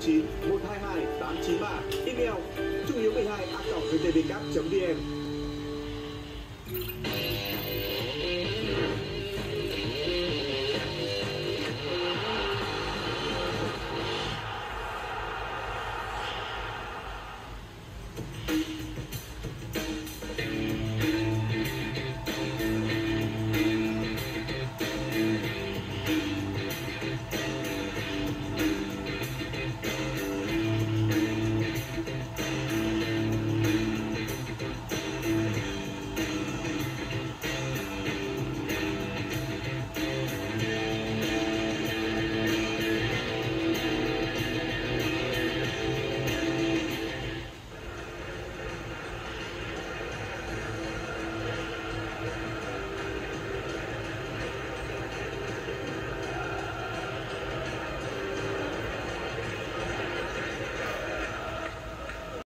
9 122 893 email trung hiếu 12 a vtvcap vn.